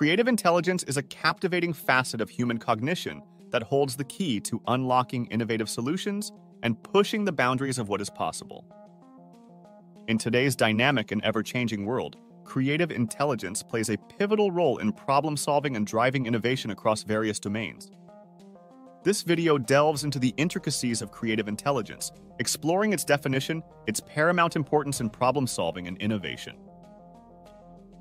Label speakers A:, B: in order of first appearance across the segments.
A: creative intelligence is a captivating facet of human cognition that holds the key to unlocking innovative solutions and pushing the boundaries of what is possible. In today's dynamic and ever changing world, creative intelligence plays a pivotal role in problem solving and driving innovation across various domains. This video delves into the intricacies of creative intelligence, exploring its definition, its paramount importance in problem solving and innovation.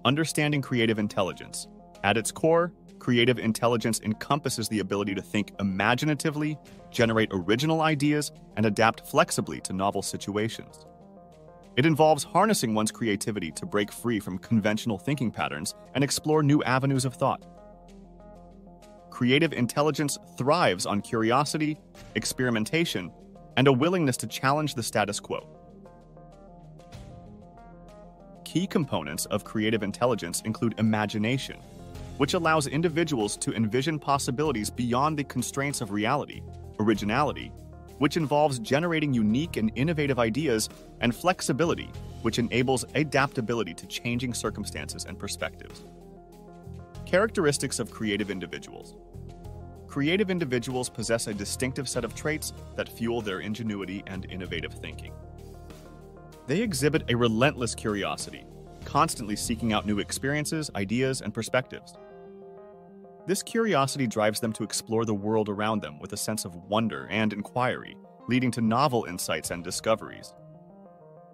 A: Understanding creative intelligence. At its core, creative intelligence encompasses the ability to think imaginatively, generate original ideas, and adapt flexibly to novel situations. It involves harnessing one's creativity to break free from conventional thinking patterns and explore new avenues of thought. Creative intelligence thrives on curiosity, experimentation, and a willingness to challenge the status quo. Key components of creative intelligence include imagination, which allows individuals to envision possibilities beyond the constraints of reality, originality, which involves generating unique and innovative ideas, and flexibility, which enables adaptability to changing circumstances and perspectives. Characteristics of creative individuals. Creative individuals possess a distinctive set of traits that fuel their ingenuity and innovative thinking. They exhibit a relentless curiosity, constantly seeking out new experiences, ideas, and perspectives. This curiosity drives them to explore the world around them with a sense of wonder and inquiry, leading to novel insights and discoveries.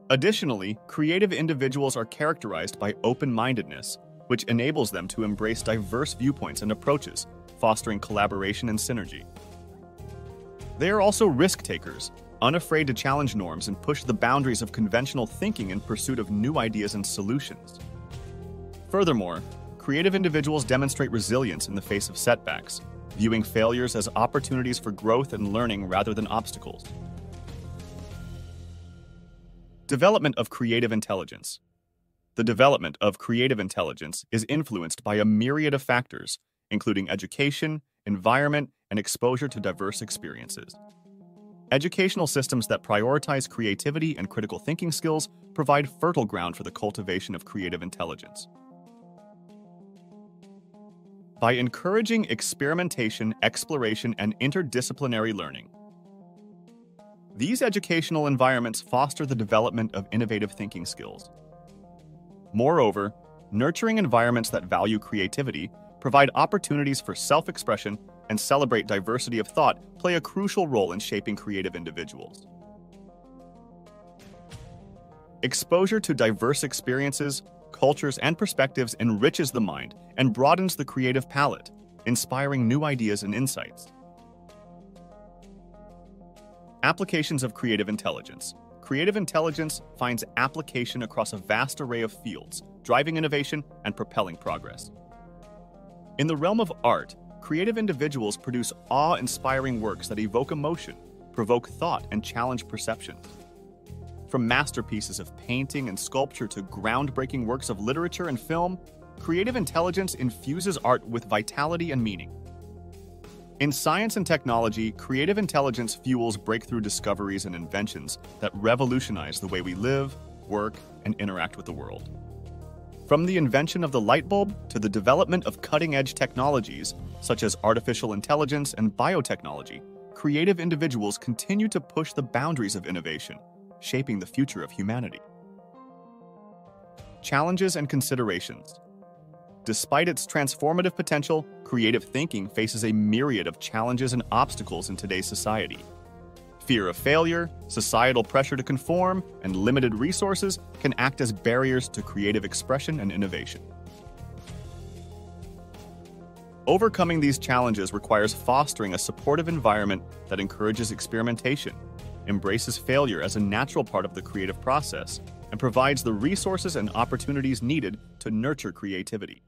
A: Additionally, creative individuals are characterized by open mindedness, which enables them to embrace diverse viewpoints and approaches, fostering collaboration and synergy. They are also risk takers, unafraid to challenge norms and push the boundaries of conventional thinking in pursuit of new ideas and solutions. Furthermore, creative individuals demonstrate resilience in the face of setbacks, viewing failures as opportunities for growth and learning rather than obstacles. Development of creative intelligence. The development of creative intelligence is influenced by a myriad of factors, including education, environment, and exposure to diverse experiences. Educational systems that prioritize creativity and critical thinking skills provide fertile ground for the cultivation of creative intelligence. By encouraging experimentation, exploration, and interdisciplinary learning, these educational environments foster the development of innovative thinking skills. Moreover, nurturing environments that value creativity, provide opportunities for self expression, and celebrate diversity of thought play a crucial role in shaping creative individuals. Exposure to diverse experiences, cultures, and perspectives enriches the mind and broadens the creative palette, inspiring new ideas and insights. Applications of creative intelligence. Creative intelligence finds application across a vast array of fields, driving innovation and propelling progress. In the realm of art, creative individuals produce awe inspiring works that evoke emotion, provoke thought, and challenge perceptions. From masterpieces of painting and sculpture to groundbreaking works of literature and film, creative intelligence infuses art with vitality and meaning. In science and technology, creative intelligence fuels breakthrough discoveries and inventions that revolutionize the way we live, work, and interact with the world. From the invention of the light bulb to the development of cutting edge technologies such as artificial intelligence and biotechnology, creative individuals continue to push the boundaries of innovation, shaping the future of humanity. Challenges and considerations. Despite its transformative potential, creative thinking faces a myriad of challenges and obstacles in today's society. Fear of failure, societal pressure to conform, and limited resources can act as barriers to creative expression and innovation. Overcoming these challenges requires fostering a supportive environment that encourages experimentation, embraces failure as a natural part of the creative process, and provides the resources and opportunities needed to nurture creativity.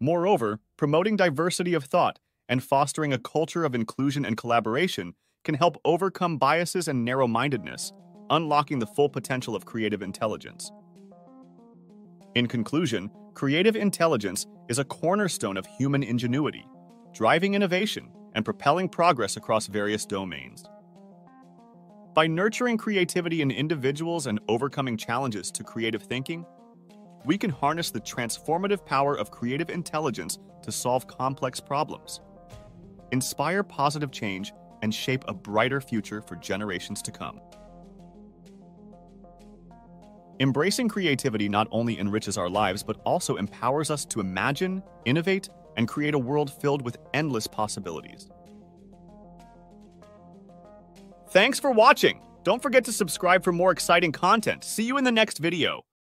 A: Moreover, promoting diversity of thought and fostering a culture of inclusion and collaboration can help overcome biases and narrow mindedness, unlocking the full potential of creative intelligence. In conclusion, creative intelligence is a cornerstone of human ingenuity, driving innovation and propelling progress across various domains. By nurturing creativity in individuals and overcoming challenges to creative thinking, we can harness the transformative power of creative intelligence to solve complex problems, inspire positive change, and shape a brighter future for generations to come. Embracing creativity not only enriches our lives, but also empowers us to imagine, innovate, and create a world filled with endless possibilities. Thanks for watching! Don't forget to subscribe for more exciting content. See you in the next video.